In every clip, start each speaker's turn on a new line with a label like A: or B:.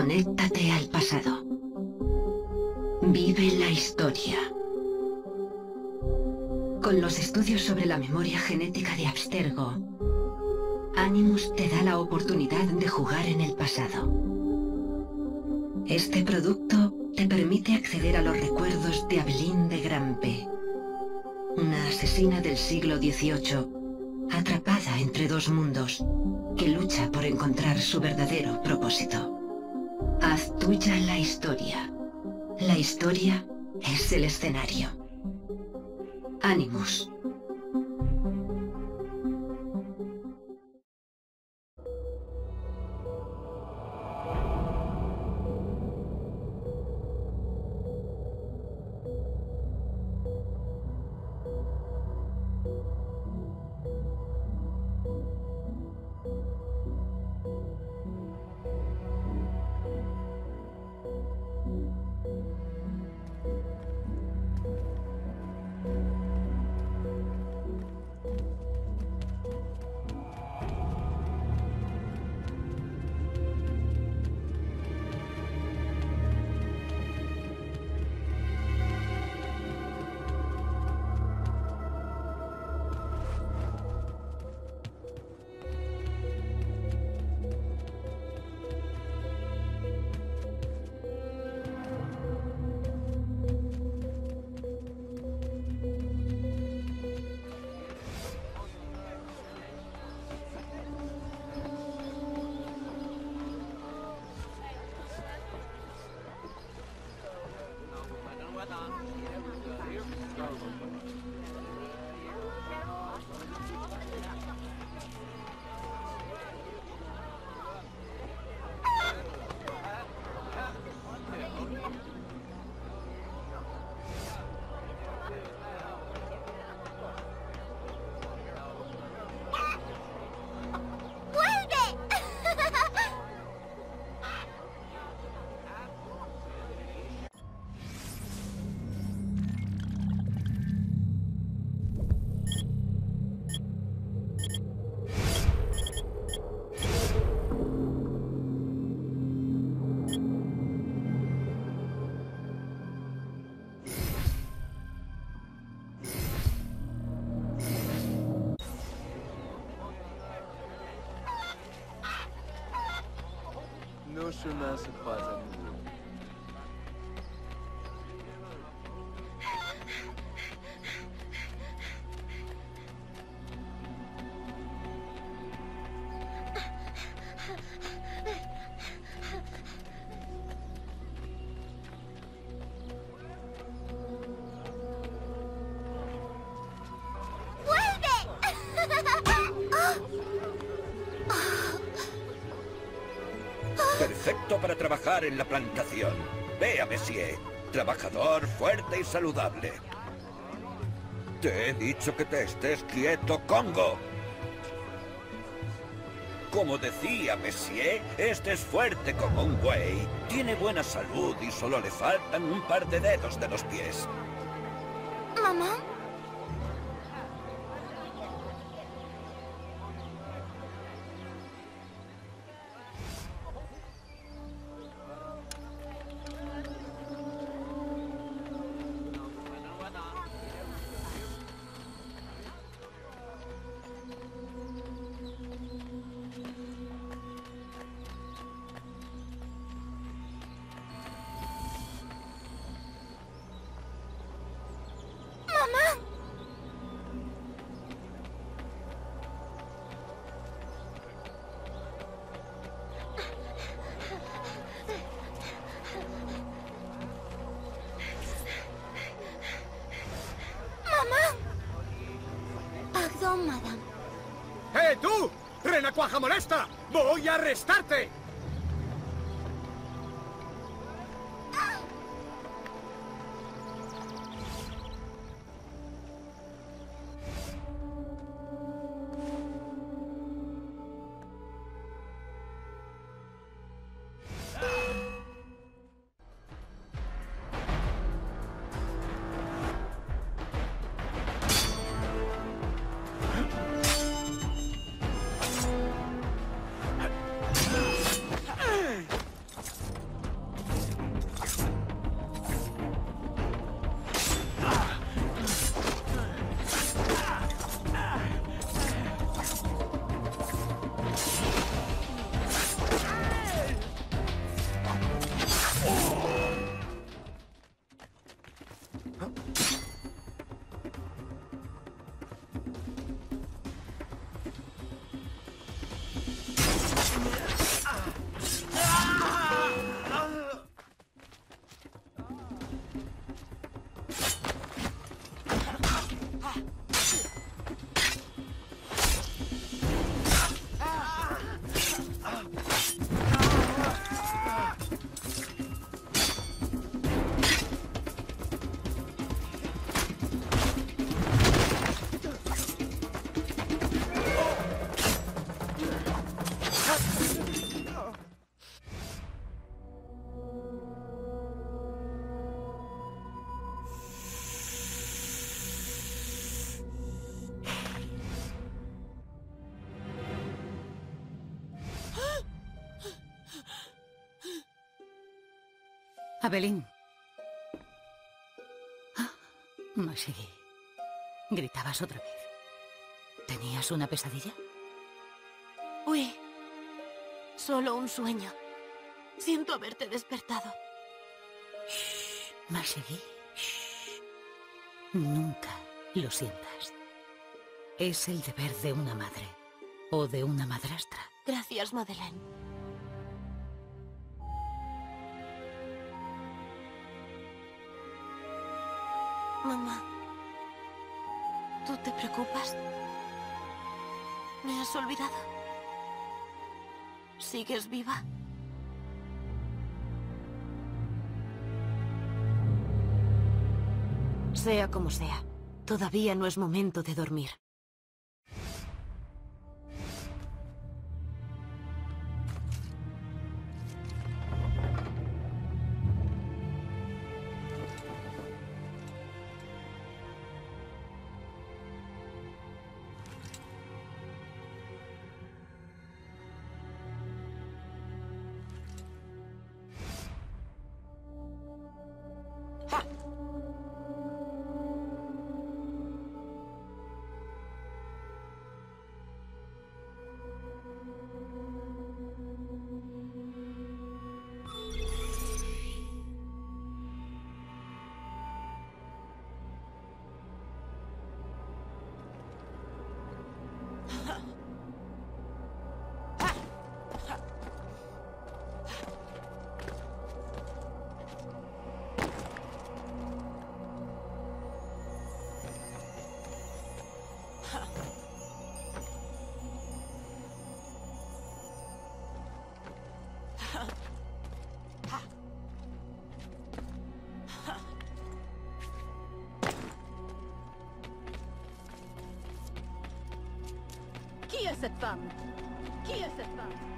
A: Conéctate al pasado. Vive la historia. Con los estudios sobre la memoria genética de Abstergo, Animus te da la oportunidad de jugar en el pasado. Este producto te permite acceder a los recuerdos de Aveline de Grampe, una asesina del siglo XVIII, atrapada entre dos mundos, que lucha por encontrar su verdadero propósito. Haz tuya la historia. La historia es el escenario. Ánimos.
B: Perfecto para trabajar en la plantación. Vea, Monsieur. Trabajador, fuerte y saludable. Te he dicho que te estés quieto, Congo. Como decía Messier, este es fuerte como un buey. Tiene buena salud y solo le faltan un par de dedos de los pies.
C: ¡Mamá!
D: ¡Renacuaja molesta! ¡Voy a arrestarte!
E: Abelín. Ah, Mashigi. Gritabas otra vez. ¿Tenías una pesadilla?
C: Uy. Solo un sueño. Siento haberte despertado.
E: Mashigi. Nunca lo sientas. Es el deber de una madre. O de una madrastra.
C: Gracias, Madeleine. Mamá. ¿Tú te preocupas? ¿Me has olvidado? ¿Sigues viva?
F: Sea como sea, todavía no es momento de dormir.
G: Cette femme? Qui est cette femme?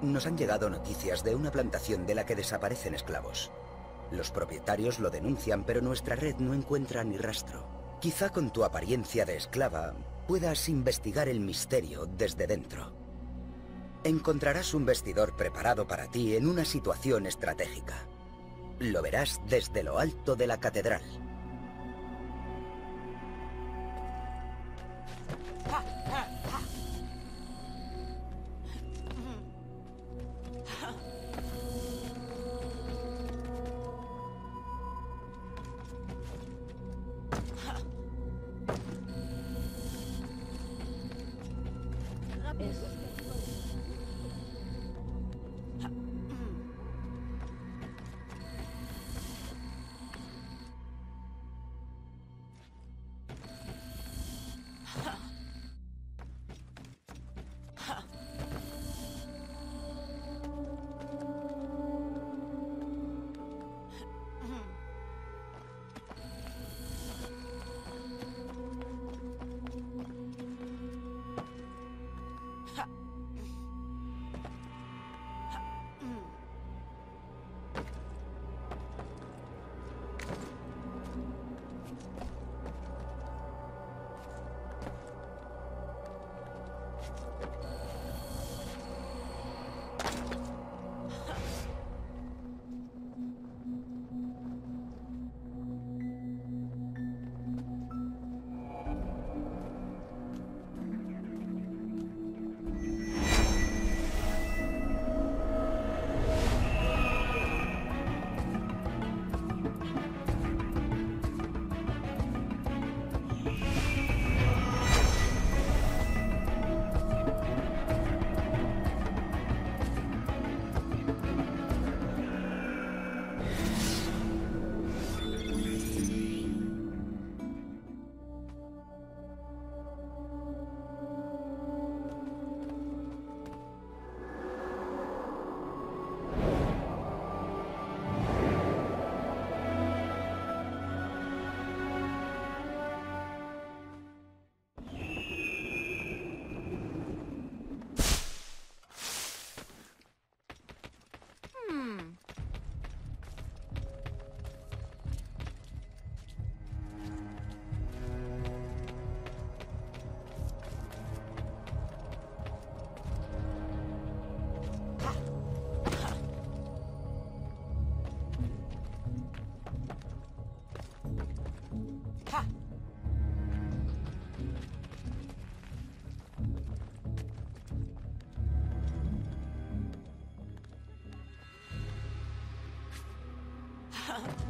D: Nos han llegado noticias de una plantación de la que desaparecen esclavos. Los propietarios lo denuncian, pero nuestra red no encuentra ni rastro. Quizá con tu apariencia de esclava puedas investigar el misterio desde dentro. Encontrarás un vestidor preparado para ti en una situación estratégica. Lo verás desde lo alto de la catedral. Uh -huh.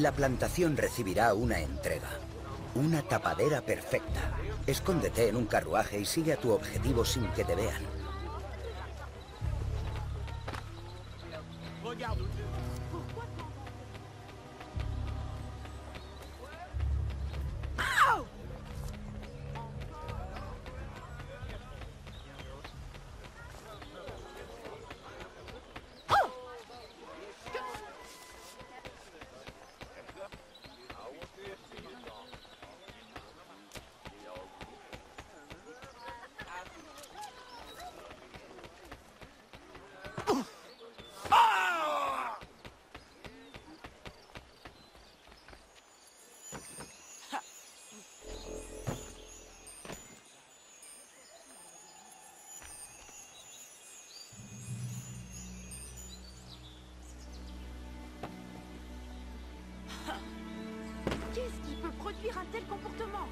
D: La plantación recibirá una entrega. Una tapadera perfecta. Escóndete en un carruaje y sigue a tu objetivo sin que te vean.
G: Qu'est-ce qui peut produire un tel comportement?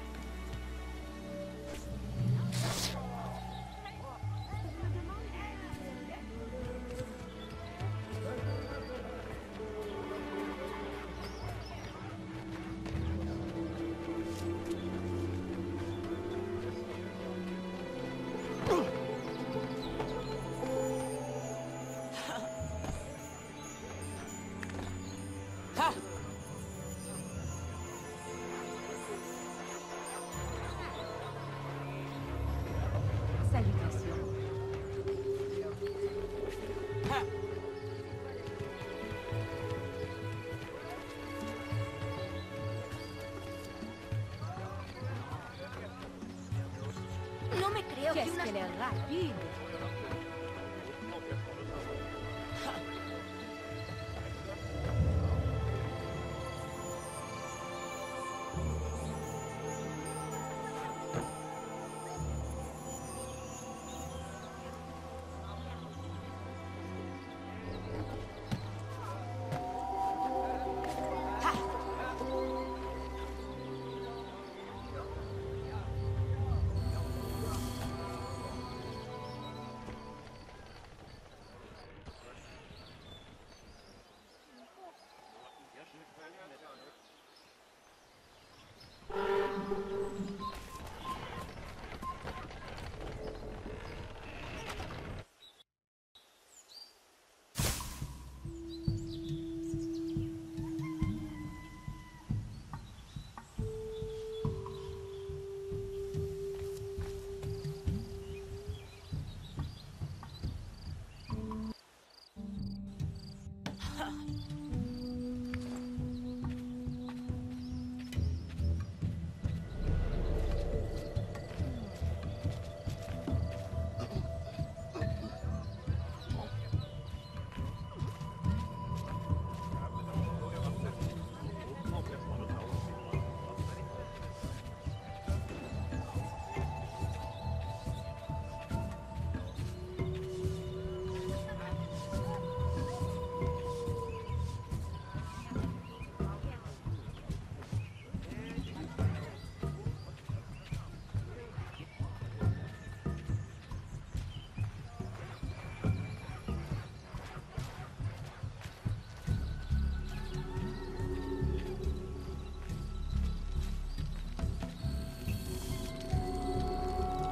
C: Creo que una...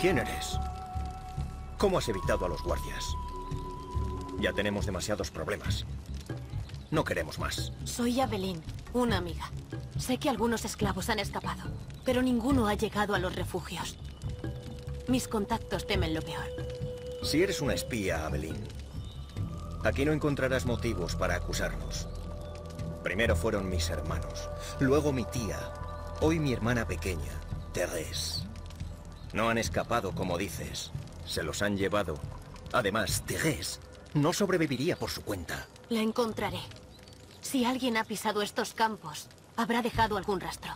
H: ¿Quién eres? ¿Cómo has evitado a los guardias? Ya tenemos demasiados problemas. No queremos más.
C: Soy Abelín, una amiga. Sé que algunos esclavos han escapado, pero ninguno ha llegado a los refugios. Mis contactos temen lo peor.
H: Si eres una espía, Abelín, aquí no encontrarás motivos para acusarnos. Primero fueron mis hermanos, luego mi tía, hoy mi hermana pequeña, Thérèse. No han escapado, como dices. Se los han llevado. Además, Thérèse no sobreviviría por su cuenta.
C: La encontraré. Si alguien ha pisado estos campos, habrá dejado algún rastro.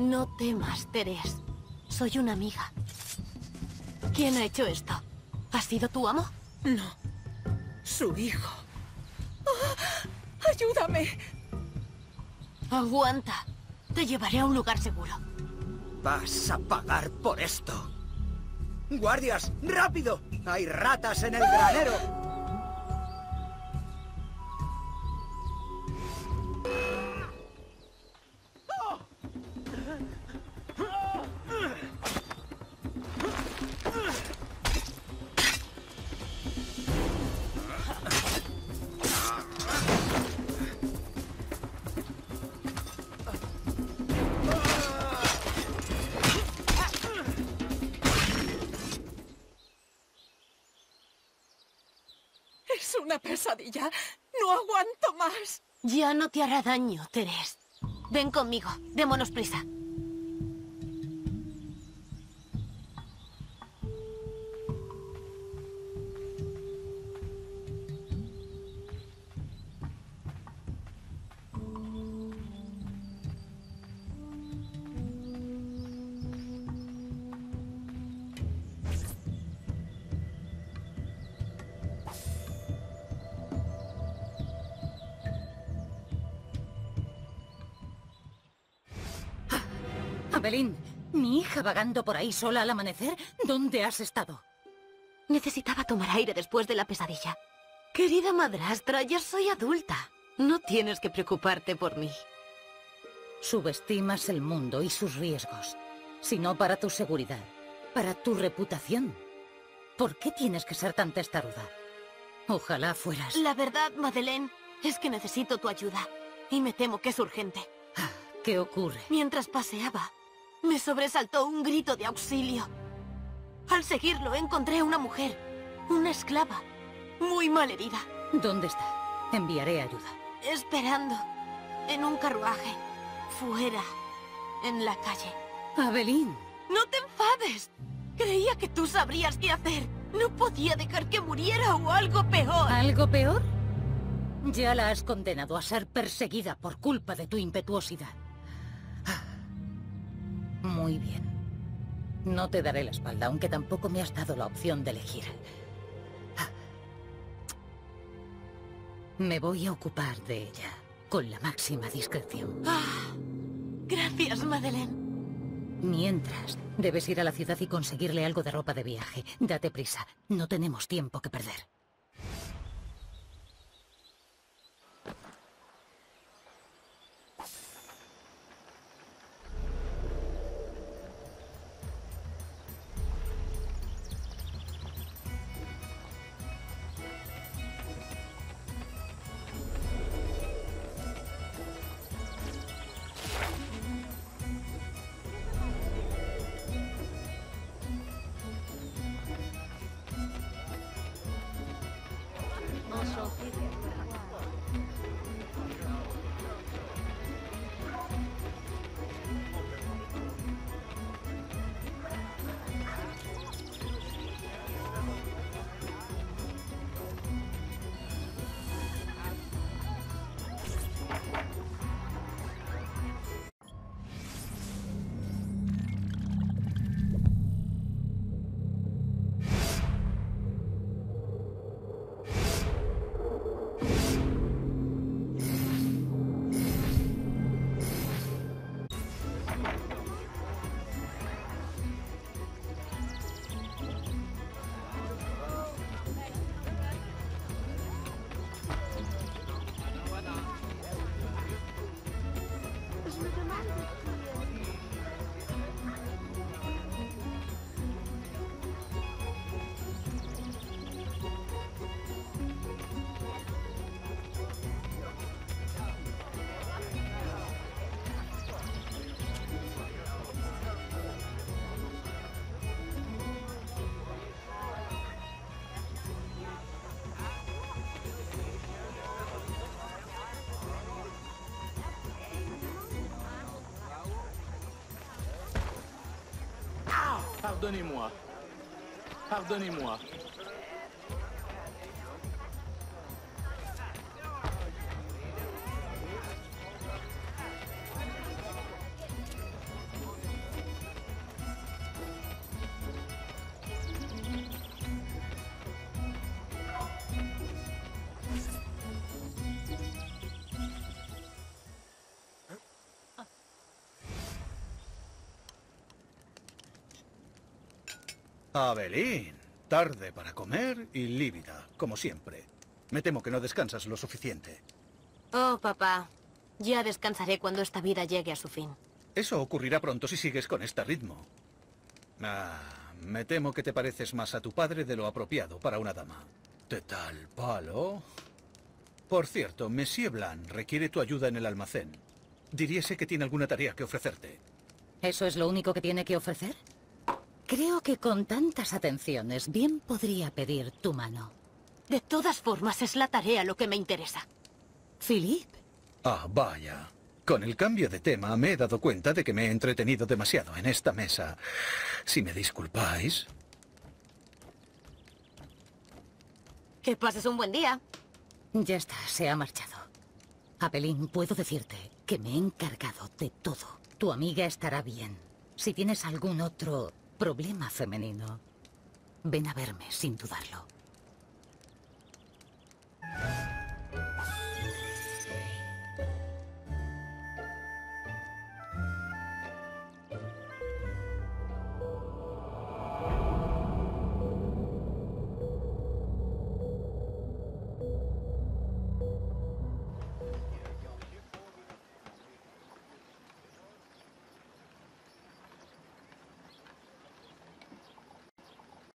C: No temas, Teres. Soy una amiga. ¿Quién ha hecho esto? ¿Ha sido tu amo?
I: No. Su hijo. ¡Ah! ¡Ayúdame!
C: Aguanta. Te llevaré a un lugar seguro.
D: Vas a pagar por esto. ¡Guardias! ¡Rápido! ¡Hay ratas en el granero!
I: Una pesadilla. No aguanto más.
C: Ya no te hará daño, Teres. Ven conmigo. Démonos prisa.
E: Abelín, mi hija vagando por ahí sola al amanecer. ¿Dónde has estado?
F: Necesitaba tomar aire después de la pesadilla.
C: Querida madrastra, ya soy adulta. No tienes que preocuparte por mí.
E: Subestimas el mundo y sus riesgos. Si no para tu seguridad, para tu reputación. ¿Por qué tienes que ser tan testaruda? Ojalá fueras...
C: La verdad, Madeleine, es que necesito tu ayuda. Y me temo que es urgente.
E: ¿Qué ocurre?
C: Mientras paseaba, me sobresaltó un grito de auxilio. Al seguirlo encontré a una mujer, una esclava, muy mal herida.
E: ¿Dónde está? Enviaré ayuda.
C: Esperando, en un carruaje, fuera, en la calle.
E: Abelín.
C: ¡No te enfades! Creía que tú sabrías qué hacer. No podía dejar que muriera o algo peor.
E: ¿Algo peor? Ya la has condenado a ser perseguida por culpa de tu impetuosidad. Muy bien. No te daré la espalda, aunque tampoco me has dado la opción de elegir. Me voy a ocupar de ella, con la máxima discreción.
C: Ah, gracias, Madeleine.
E: Mientras, debes ir a la ciudad y conseguirle algo de ropa de viaje. Date prisa, no tenemos tiempo que perder.
J: Pardonnez-moi. Pardonnez-moi.
K: Abelín, tarde para comer y lívida, como siempre. Me temo que no descansas lo suficiente.
C: Oh, papá. Ya descansaré cuando esta vida llegue a su fin.
K: Eso ocurrirá pronto si sigues con este ritmo. Ah, me temo que te pareces más a tu padre de lo apropiado para una dama. ¿De tal palo? Por cierto, Monsieur Blanc requiere tu ayuda en el almacén. Diríese que tiene alguna tarea que ofrecerte.
E: ¿Eso es lo único que tiene que ofrecer? Creo que con tantas atenciones bien podría pedir tu mano.
C: De todas formas, es la tarea lo que me interesa.
E: Philippe.
K: Ah, vaya. Con el cambio de tema me he dado cuenta de que me he entretenido demasiado en esta mesa. Si me disculpáis...
C: Que pases un buen día.
E: Ya está, se ha marchado. Apelín, puedo decirte que me he encargado de todo. Tu amiga estará bien. Si tienes algún otro Problema femenino. Ven a verme sin dudarlo.